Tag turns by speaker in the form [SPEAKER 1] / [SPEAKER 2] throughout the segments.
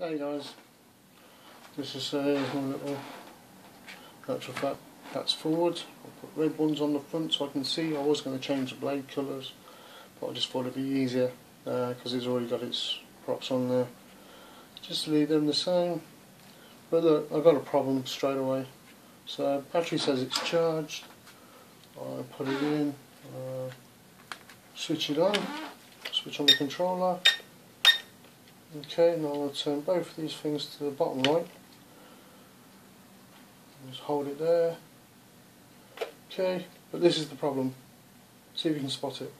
[SPEAKER 1] Hey guys, this is uh, my little actual fact that's forward. I'll put red ones on the front so I can see. I was going to change the blade colours, but I just thought it'd be easier because uh, it's already got its props on there. Just leave them the same. But look, I got a problem straight away. So battery says it's charged. I put it in, uh, switch it on, switch on the controller. Okay, now I'll turn both of these things to the bottom right. Just hold it there. Okay, but this is the problem. See if you can spot it.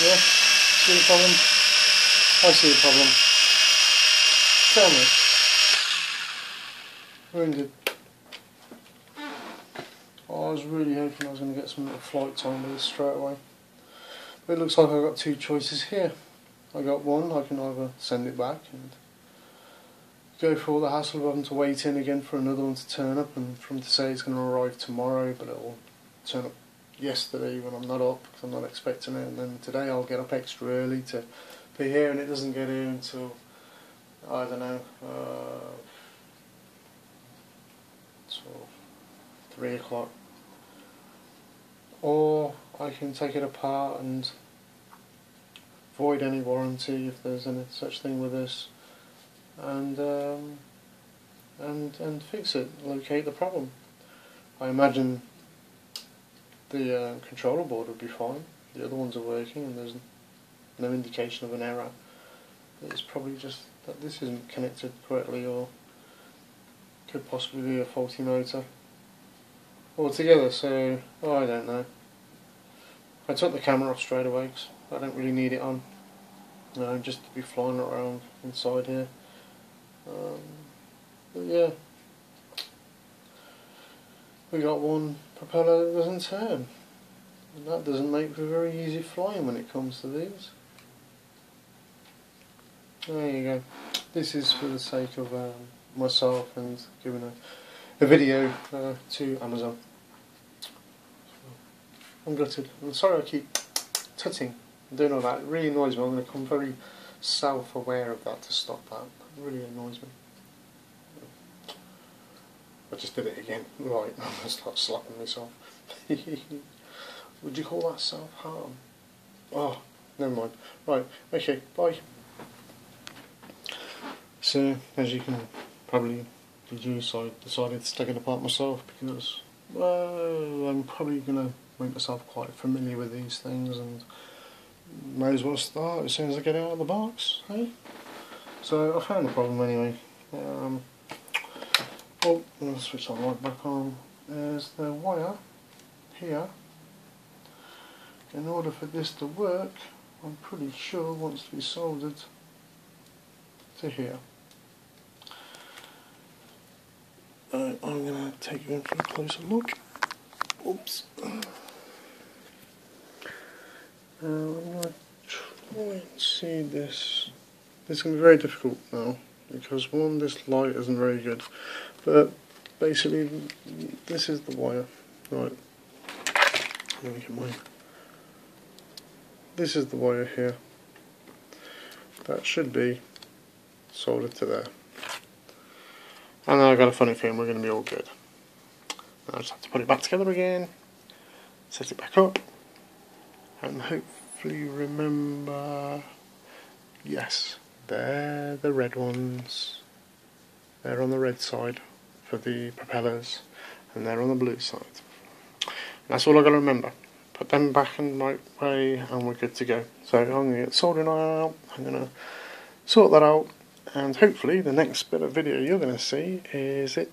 [SPEAKER 1] Yeah, see the problem? I see the problem. Tell me. Wounded. Oh, I was really hoping I was going to get some little flight time with this straight away. But it looks like I've got two choices here. I got one, I can either send it back and go through all the hassle of having to wait in again for another one to turn up and for them to say it's going to arrive tomorrow but it'll turn up yesterday when I'm not up because I'm not expecting it and then today I'll get up extra early to be here and it doesn't get here until I don't know uh, sort of three o'clock or I can take it apart and void any warranty if there's any such thing with this. And um, and and fix it locate the problem. I imagine the uh, controller board would be fine. The other ones are working and there's no indication of an error. It's probably just that this isn't connected correctly or could possibly be a faulty motor altogether so oh, I don't know. I took the camera off straight away because I don't really need it on. No, just to be flying around inside here. Um, but yeah. We got one propeller that doesn't turn. And that doesn't make for very easy flying when it comes to these. There you go. This is for the sake of um, myself and giving a, a video uh, to Amazon I'm gutted I'm sorry I keep tutting doing all that it really annoys me I'm going to become very self-aware of that to stop that it really annoys me I just did it again. Right, I'm going to start slapping myself. Would you call that self-harm? Oh, never mind. Right, okay, bye. So, as you can probably deduce, I decided to take it apart myself because, well, I'm probably going to make myself quite familiar with these things and may as well start as soon as I get out of the box, hey? So, I found the problem anyway. Um, Oh, I'll switch that light back on. There's the wire here. In order for this to work, I'm pretty sure wants to be soldered to here. Uh, I'm going to take you in for a closer look. Oops. Uh, I'm going to try and see this. It's going to be very difficult now because one, this light isn't very good. But basically, this is the wire. Right. Let me get mine. This is the wire here. That should be soldered to there. And then I've got a funny feeling we're going to be all good. Now I just have to put it back together again, set it back up, and hopefully remember, yes, they're the red ones. They're on the red side for the propellers and they're on the blue side. that's all I've got to remember. Put them back in the right way and we're good to go. So I'm going to get soldering iron out, I'm going to sort that out and hopefully the next bit of video you're going to see is it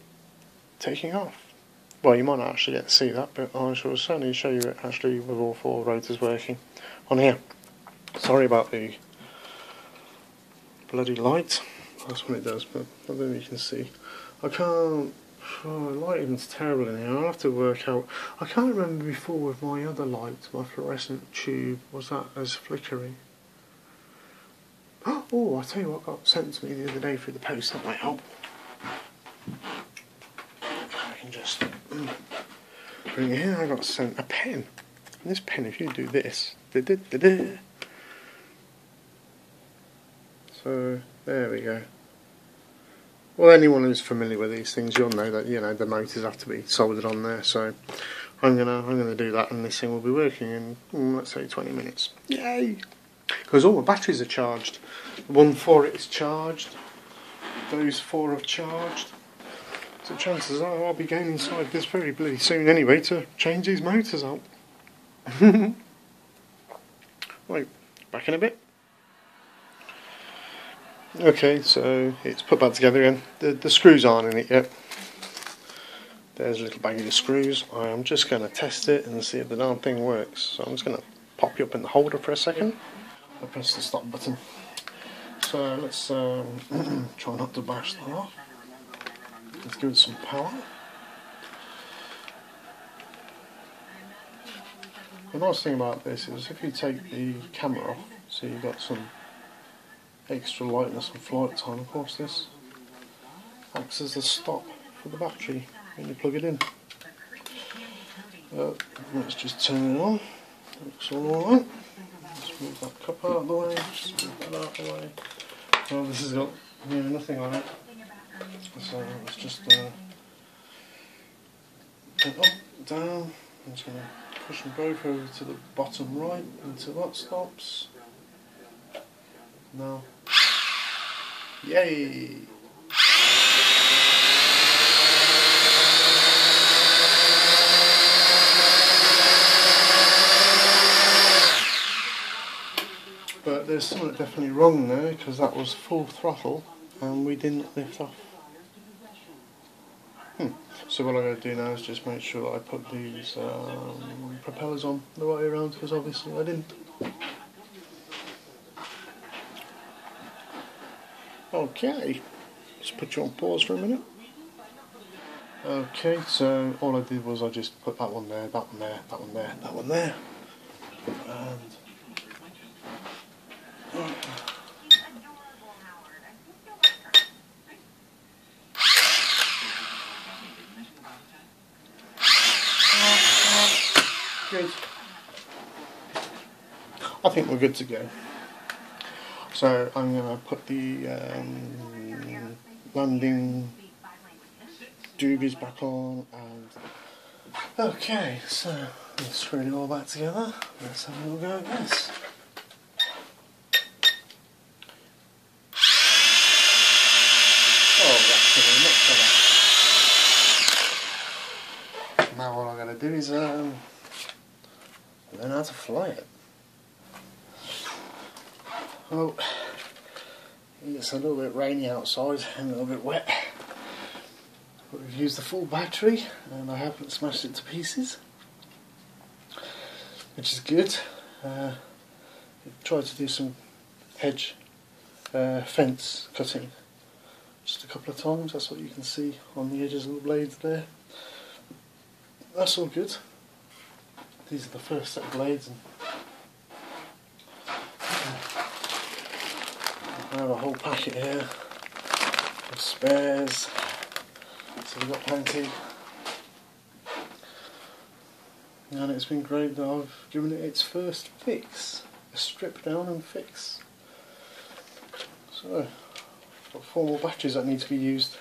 [SPEAKER 1] taking off. Well you might not actually get to see that but I shall certainly show you it actually with all four rotors working on here. Sorry about the bloody light. That's what it does, but I don't know if you can see. I can't. Oh, lighting's terrible in here. I'll have to work out. I can't remember before with my other light, my fluorescent tube, was that as flickering? Oh, I'll tell you what got sent to me the other day through the post. That might help. I can just bring it here. I got sent a pen. And this pen, if you do this, da -da -da so there we go. Well, anyone who's familiar with these things, you'll know that you know the motors have to be soldered on there. So I'm gonna I'm gonna do that, and this thing will be working in mm, let's say 20 minutes. Yay! Because all the batteries are charged. One for it is charged. Those four have charged. So chances are I'll be going inside this very bloody soon anyway to change these motors out. right, back in a bit. Okay, so it's put back together again. The, the screws aren't in it yet. There's a little bag of screws. I'm just going to test it and see if the darn thing works. So I'm just going to pop you up in the holder for a second. I press the stop button. So let's um, try not to bash that off. Let's give it some power. The nice thing about this is if you take the camera off, so you've got some extra lightness and flight time. Of course, this acts as a stop for the battery when you plug it in. Uh, let's just turn it on. Looks alright. Let's move that cup out of the way. Just move that out of the way. Well, this has got you know, nothing on it. So let's just uh, up, down. I'm just going to push them both over to the bottom right until that stops. Now Yay! But there's something definitely wrong there because that was full throttle and we didn't lift off. So what I'm going to do now is just make sure I put these um, propellers on the right way around because obviously I didn't. Okay, let's put you on pause for a minute. Okay, so all I did was I just put that one there, that one there, that one there, that one there. And Good. I think we're good to go. So I'm going to put the um, landing doobies back on and okay so let's screw it all back together let's have a little go at this oh now what I'm going to do is um, learn how to fly it well, it's a little bit rainy outside and a little bit wet. But we've used the full battery and I haven't smashed it to pieces. Which is good. Uh, tried to do some hedge uh, fence cutting just a couple of times. That's what you can see on the edges of the blades there. That's all good. These are the first set of blades and I have a whole packet here of spares, so we've got plenty. And it's been great that I've given it its first fix, a strip down and fix. So, got four more batteries that need to be used.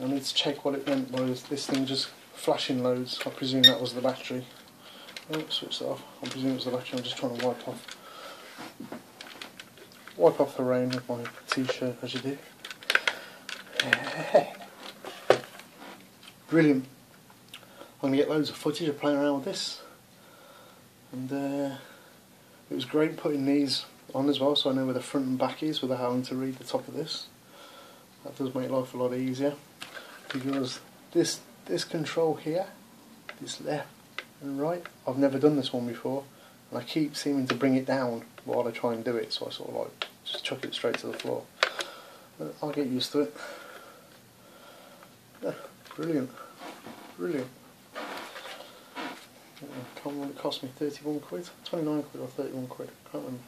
[SPEAKER 1] I need to check what it meant by this thing just flashing loads. I presume that was the battery. Oh, switch that off. I presume it was the battery. I'm just trying to wipe off wipe off the rain with my t-shirt as you do. Brilliant. I'm going to get loads of footage of playing around with this. And uh, it was great putting these on as well so I know where the front and back is without having to read the top of this. That does make life a lot easier. Because this this control here, this left and right, I've never done this one before and I keep seeming to bring it down while I try and do it so I sort of like just chuck it straight to the floor. But I'll get used to it. Yeah, brilliant, brilliant. Uh, can't remember it cost me 31 quid, 29 quid or 31 quid, I can't remember.